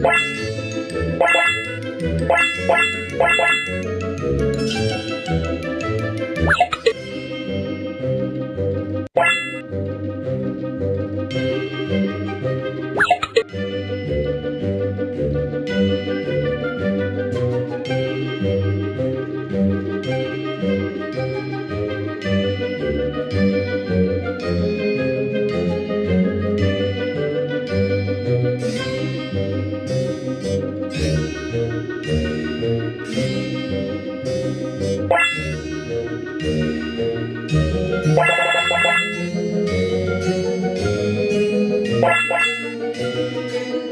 What?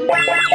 Bye.